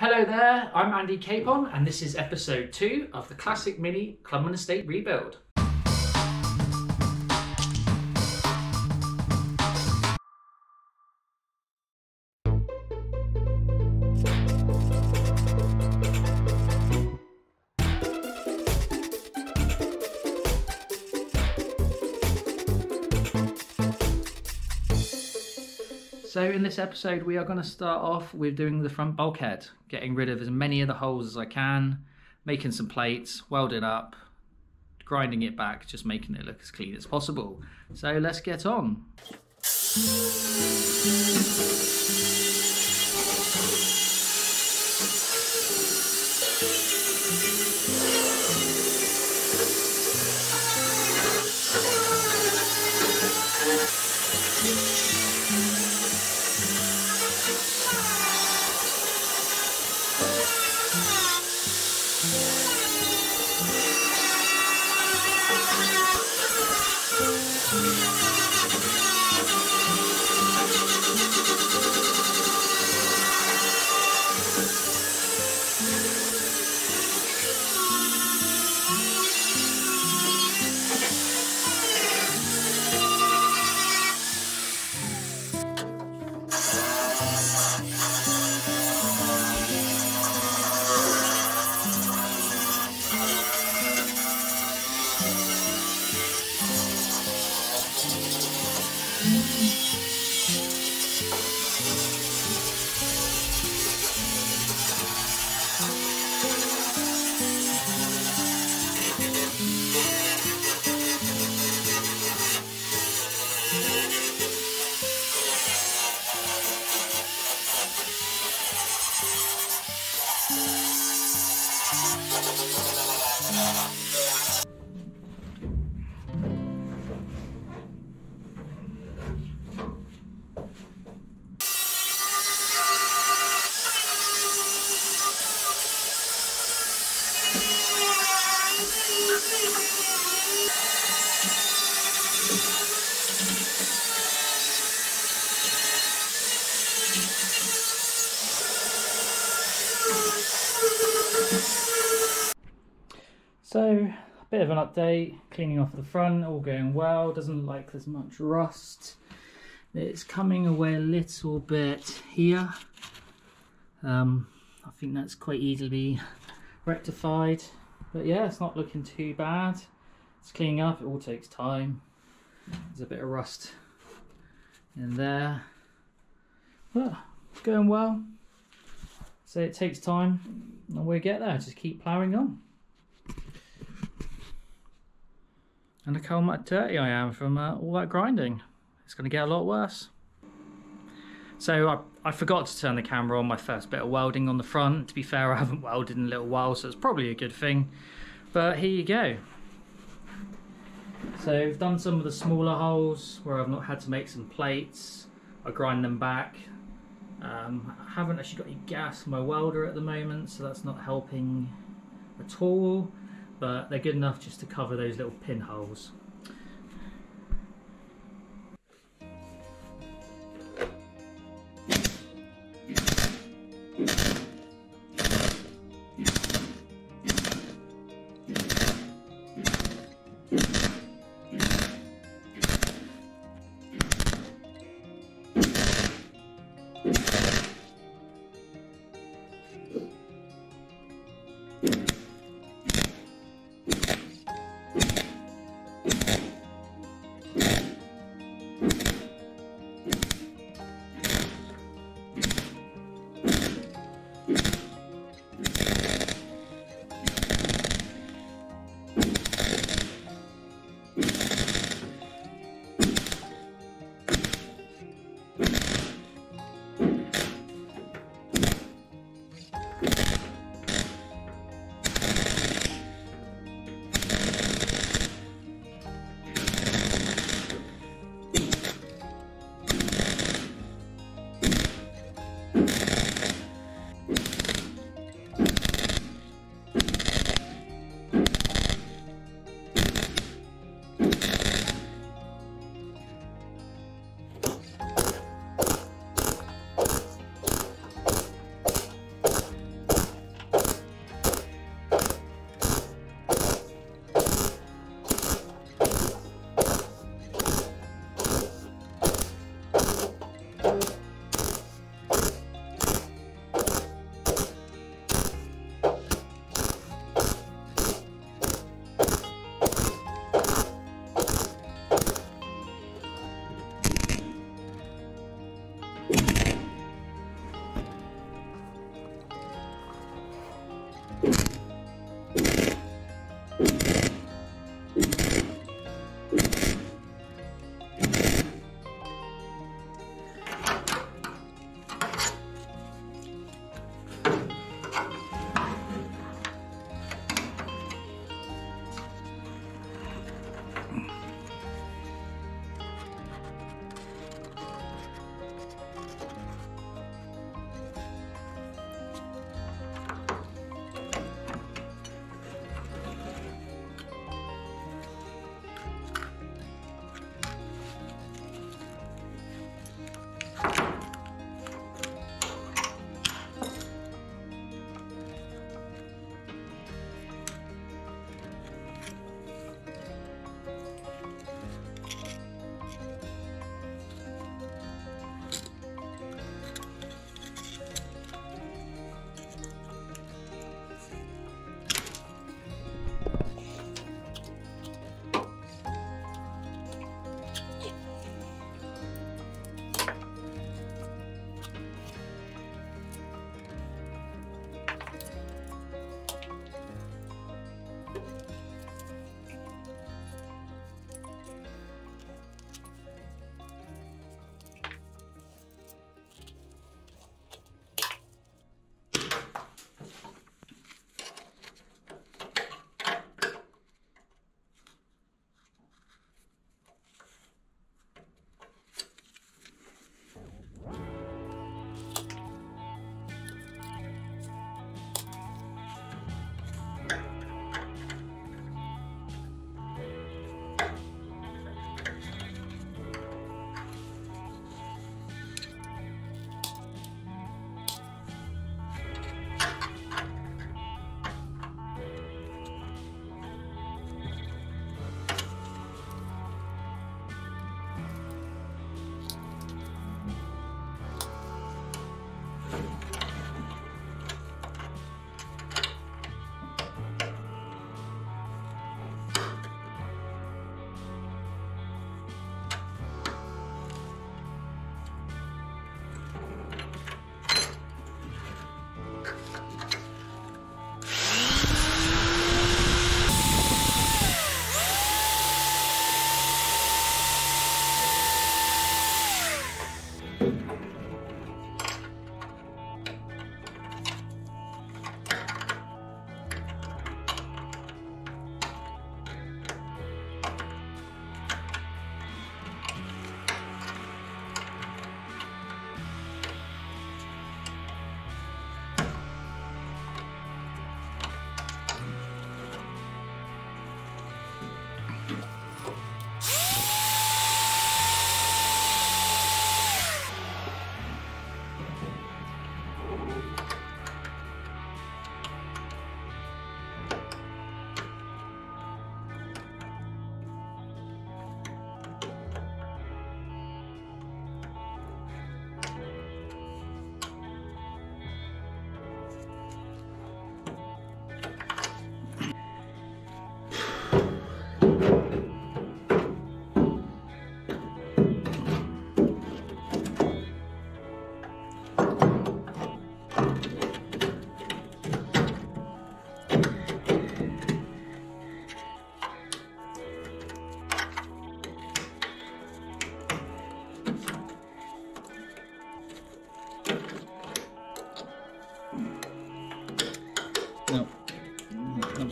Hello there, I'm Andy Capon, and this is episode two of the Classic Mini Clubman Estate rebuild. So in this episode we are going to start off with doing the front bulkhead, getting rid of as many of the holes as I can, making some plates, welding up, grinding it back, just making it look as clean as possible. So let's get on. ななななな。An update, cleaning off the front, all going well, doesn't like there's much rust. It's coming away a little bit here. Um, I think that's quite easily rectified. But yeah, it's not looking too bad. It's cleaning up, it all takes time. There's a bit of rust in there. But it's going well. So it takes time and we'll get there, just keep ploughing on. And look how much dirty I am from uh, all that grinding. It's going to get a lot worse. So I, I forgot to turn the camera on my first bit of welding on the front. To be fair, I haven't welded in a little while, so it's probably a good thing. But here you go. So I've done some of the smaller holes where I've not had to make some plates. I grind them back. Um, I haven't actually got any gas for my welder at the moment, so that's not helping at all but they're good enough just to cover those little pinholes.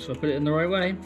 I put it in the right way.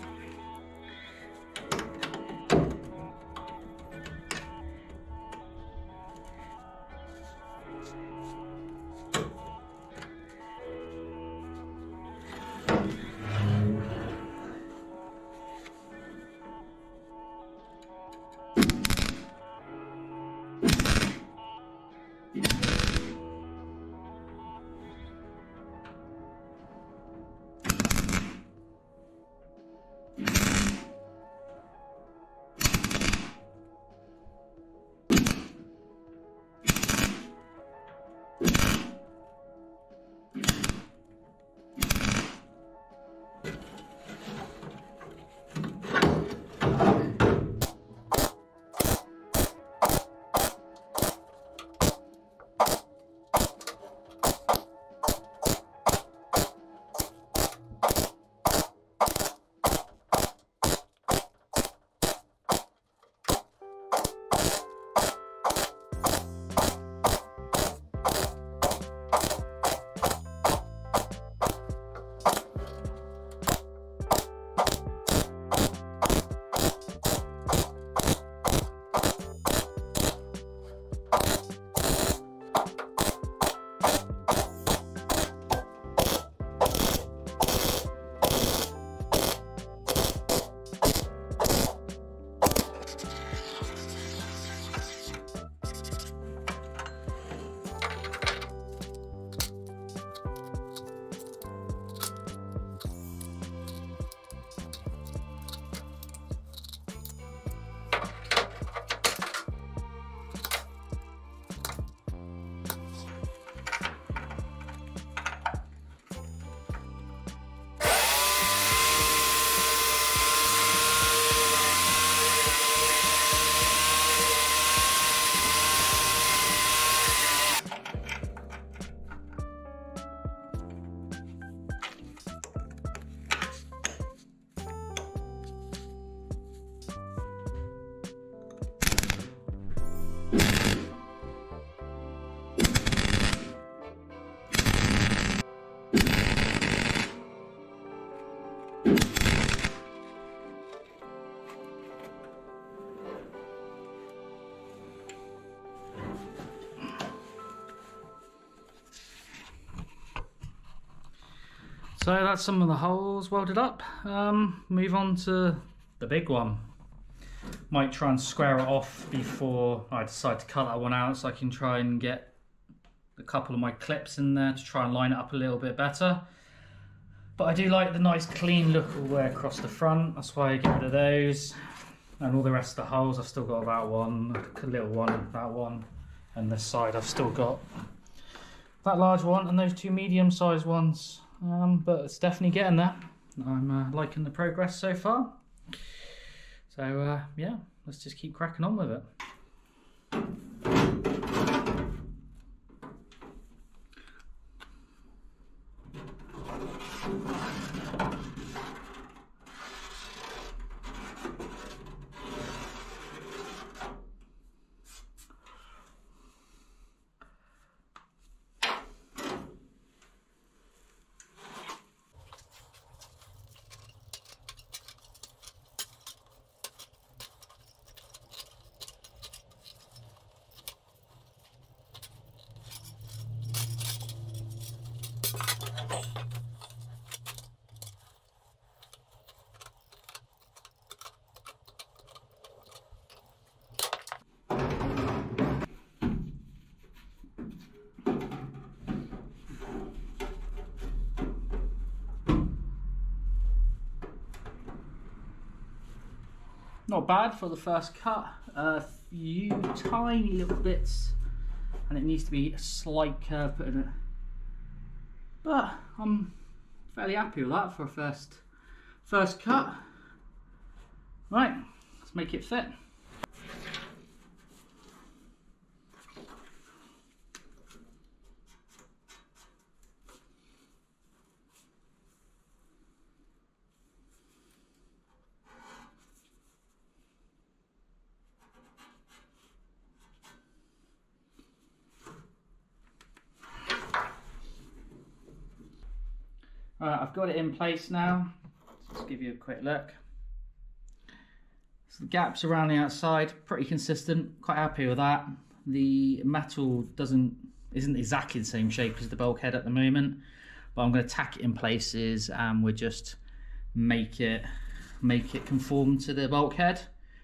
So that's some of the holes welded up. Um, move on to the big one. Might try and square it off before I decide to cut that one out so I can try and get a couple of my clips in there to try and line it up a little bit better. But I do like the nice clean look all the way across the front. That's why I get rid of those. And all the rest of the holes, I've still got that one, a little one, that one. And this side, I've still got that large one and those two medium sized ones um, but it's definitely getting there. I'm uh, liking the progress so far. So uh, yeah, let's just keep cracking on with it. Not bad for the first cut. A few tiny little bits and it needs to be a slight curve put in it. But I'm fairly happy with that for a first first cut. Right, let's make it fit. Right, I've got it in place now. Let's just give you a quick look. So the gaps around the outside, pretty consistent. Quite happy with that. The metal doesn't isn't exactly the same shape as the bulkhead at the moment, but I'm going to tack it in places and we'll just make it make it conform to the bulkhead.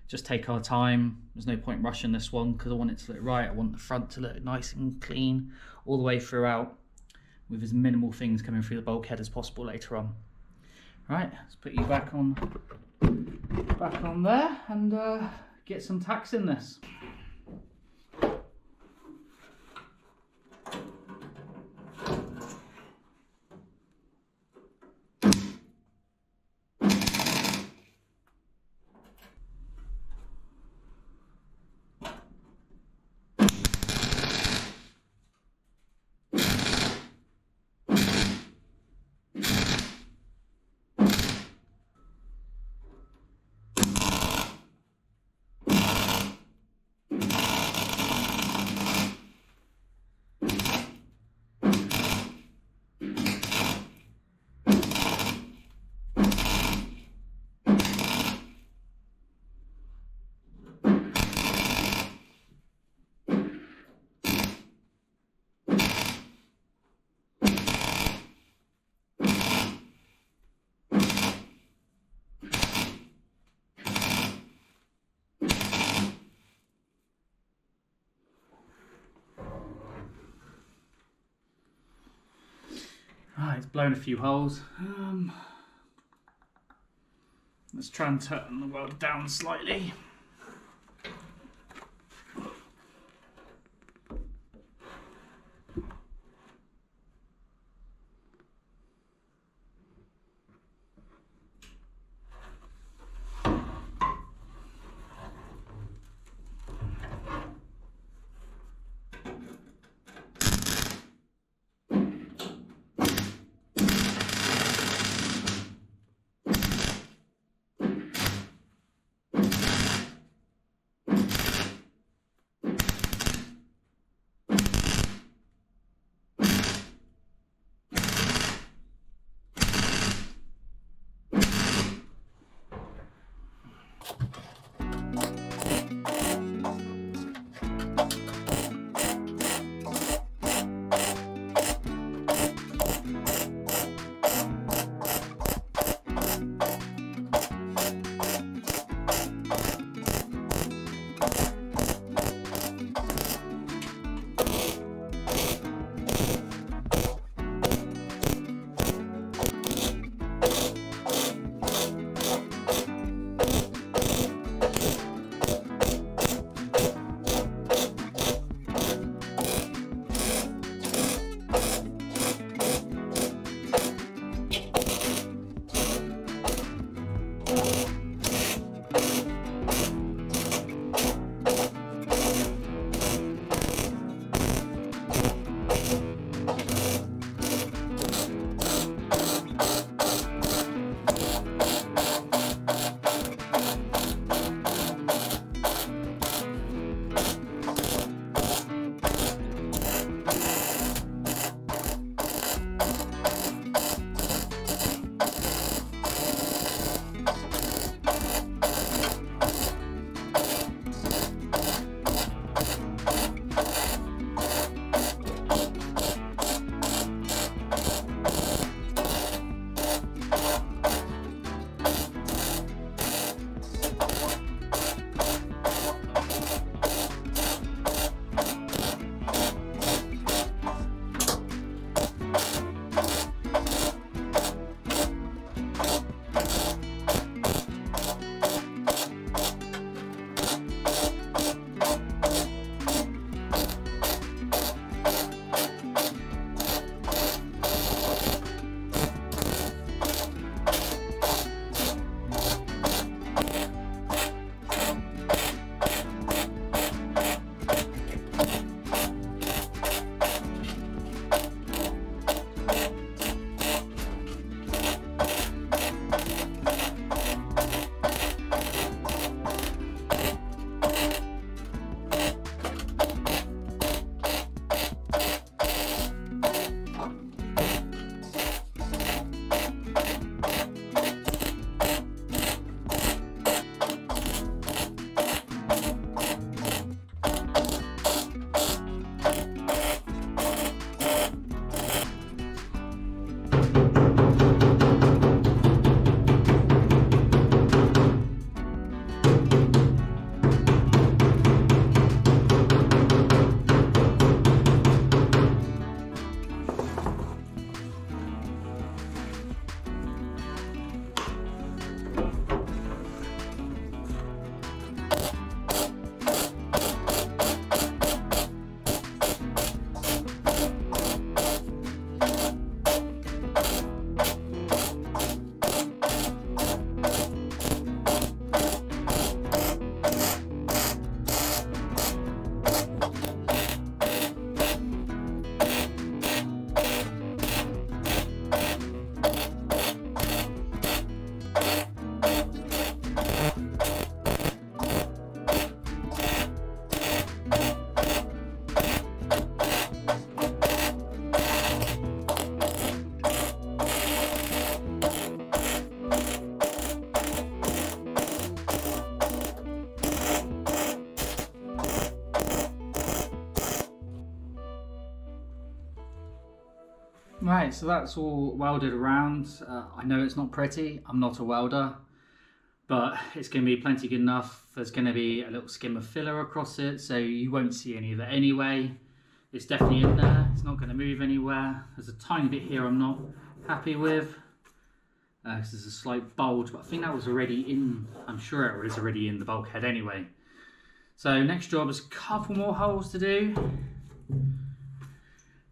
Just take our time. There's no point rushing this one because I want it to look right. I want the front to look nice and clean all the way throughout with as minimal things coming through the bulkhead as possible later on. Right, let's put you back on back on there and uh, get some tacks in this. Right, it's blown a few holes. Um, let's try and turn the weld down slightly. Right, so that's all welded around. Uh, I know it's not pretty, I'm not a welder, but it's going to be plenty good enough. There's going to be a little skim of filler across it, so you won't see any of it anyway. It's definitely in there, it's not going to move anywhere. There's a tiny bit here I'm not happy with. Uh, there's a slight bulge, but I think that was already in, I'm sure it was already in the bulkhead anyway. So next job is a couple more holes to do.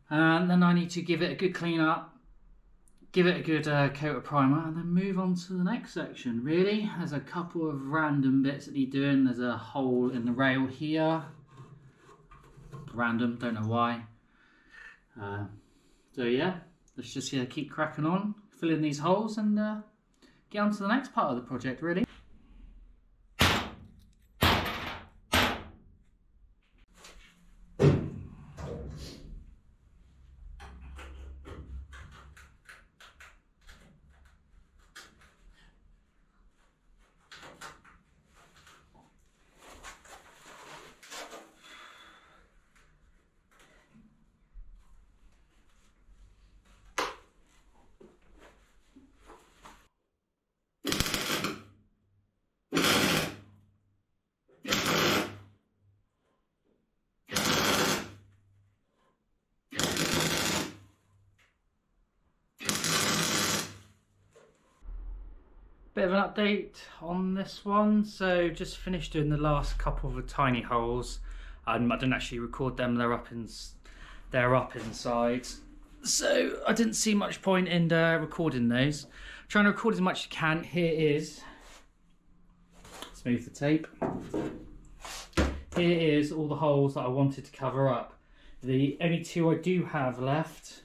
And then I need to give it a good clean up, give it a good uh, coat of primer, and then move on to the next section. Really, there's a couple of random bits that need doing. There's a hole in the rail here. Random, don't know why. Uh, so yeah, let's just uh, keep cracking on, fill in these holes, and uh, get on to the next part of the project. Really. Of an update on this one. So just finished doing the last couple of the tiny holes. Um, I didn't actually record them. They're up in, they're up inside. So I didn't see much point in uh, recording those. trying to record as much as you can. Here is. Let's move the tape. Here is all the holes that I wanted to cover up. The only two I do have left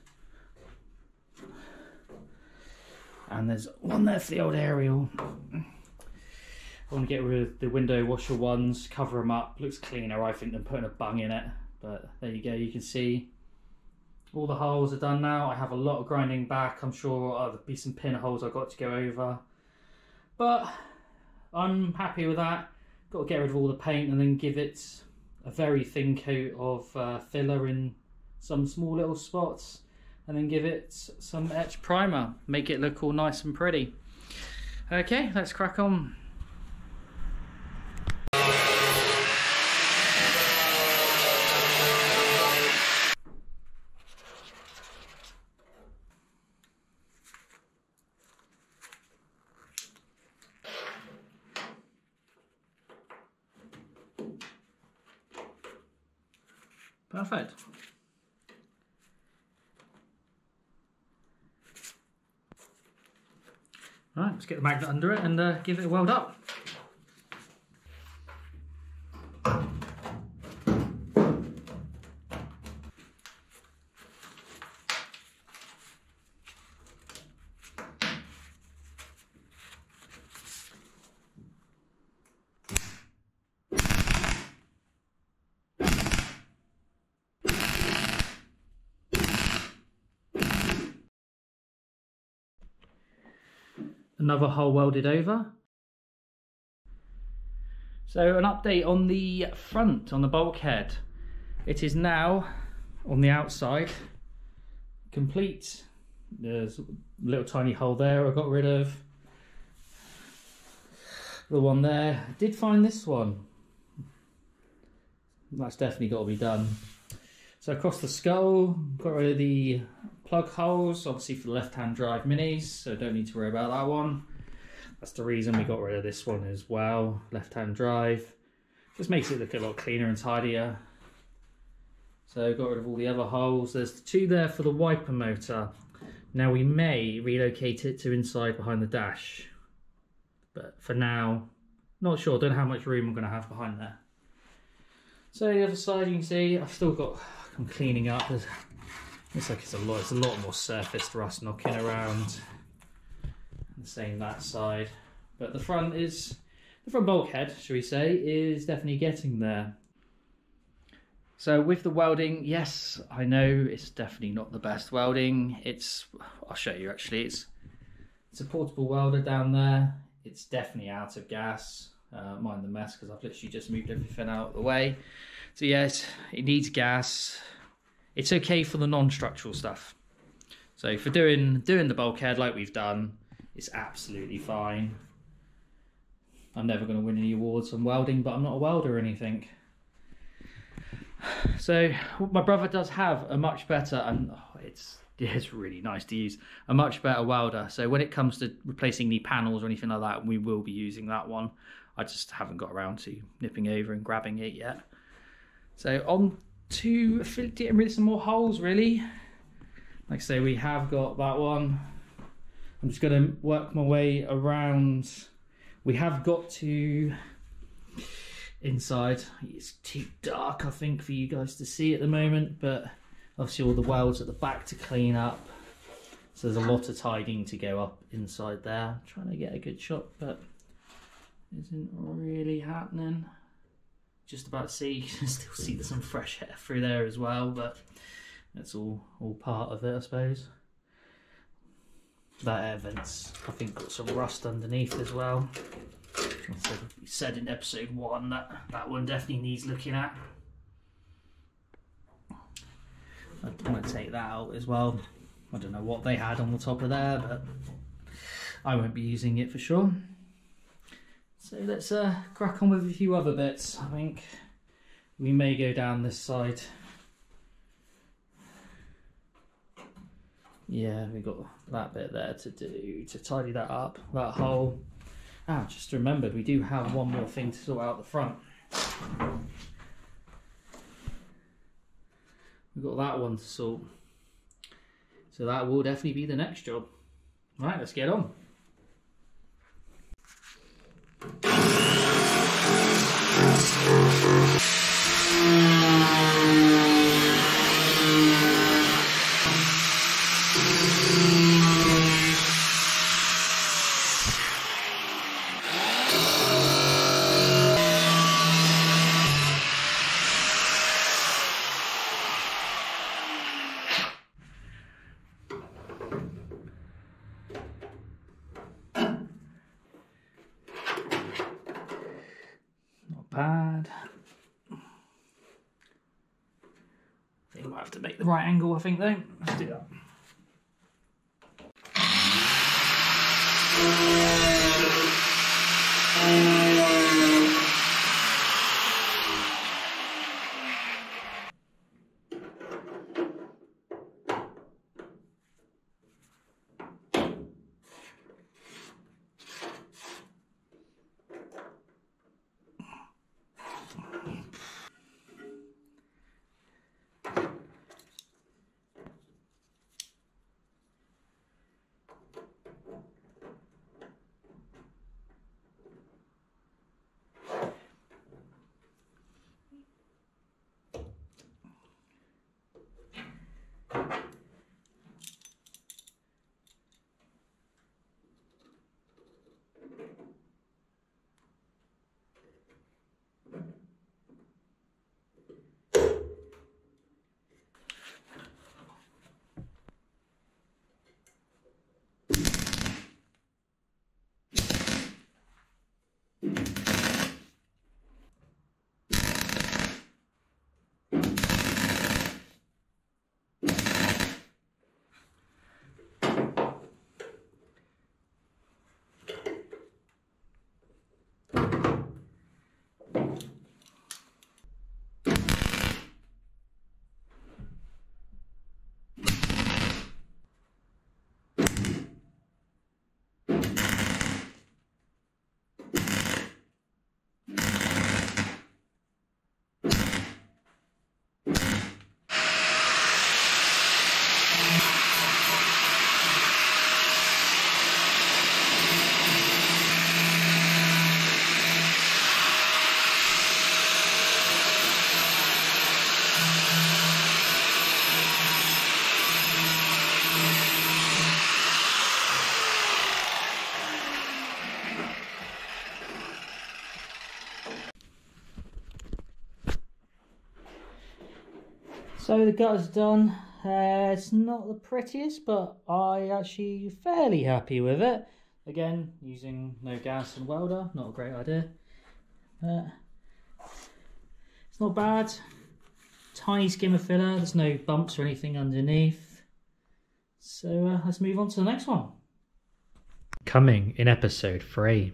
and there's one there for the old aerial. I want to get rid of the window washer ones, cover them up. Looks cleaner, I think, than putting a bung in it. But there you go, you can see all the holes are done now. I have a lot of grinding back. I'm sure there'll be some pinholes I've got to go over. But I'm happy with that. Got to get rid of all the paint and then give it a very thin coat of uh, filler in some small little spots and then give it some etch primer. Make it look all nice and pretty. Okay let's crack on. Perfect. Right, let's get the magnet under it and uh, give it a weld up. Another hole welded over. So an update on the front, on the bulkhead. It is now on the outside, complete. There's a little tiny hole there I got rid of. The one there. Did find this one. That's definitely got to be done. So across the scuttle, got rid of the plug holes, obviously for the left-hand drive minis, so don't need to worry about that one. That's the reason we got rid of this one as well, left-hand drive. Just makes it look a lot cleaner and tidier. So got rid of all the other holes. There's two there for the wiper motor. Now we may relocate it to inside behind the dash. But for now, not sure, don't know how much room I'm going to have behind there. So the other side you can see, I've still got I'm cleaning up. There's, looks like it's a lot. It's a lot more surface rust knocking around. And same that side, but the front is the front bulkhead, shall we say, is definitely getting there. So with the welding, yes, I know it's definitely not the best welding. It's I'll show you actually. It's it's a portable welder down there. It's definitely out of gas. Uh, mind the mess because I've literally just moved everything out of the way. So yes, it needs gas. It's okay for the non-structural stuff. So for doing doing the bulkhead like we've done, it's absolutely fine. I'm never going to win any awards on welding, but I'm not a welder or anything. So my brother does have a much better, and oh, it's it's really nice to use a much better welder. So when it comes to replacing the panels or anything like that, we will be using that one. I just haven't got around to nipping over and grabbing it yet. So on to getting rid of some more holes, really. Like I say, we have got that one. I'm just going to work my way around. We have got to inside. It's too dark, I think, for you guys to see at the moment, but obviously all the welds at the back to clean up. So there's a lot of tidying to go up inside there. I'm trying to get a good shot, but isn't really happening. Just about see, you can still see some fresh hair through there as well, but that's all all part of it, I suppose. That air vent's, I think, got some rust underneath as well. So we said in episode one that that one definitely needs looking at. I'm going to take that out as well. I don't know what they had on the top of there, but I won't be using it for sure. So let's uh, crack on with a few other bits. I think we may go down this side. Yeah, we got that bit there to do to tidy that up, that hole. Ah, just remembered we do have one more thing to sort out the front. We've got that one to sort. So that will definitely be the next job. Right, let's get on. Think, though. So the gutter's done. Uh, it's not the prettiest, but I actually fairly happy with it. Again, using no gas and welder, not a great idea. But it's not bad. Tiny skimmer filler, there's no bumps or anything underneath. So uh, let's move on to the next one. Coming in episode 3.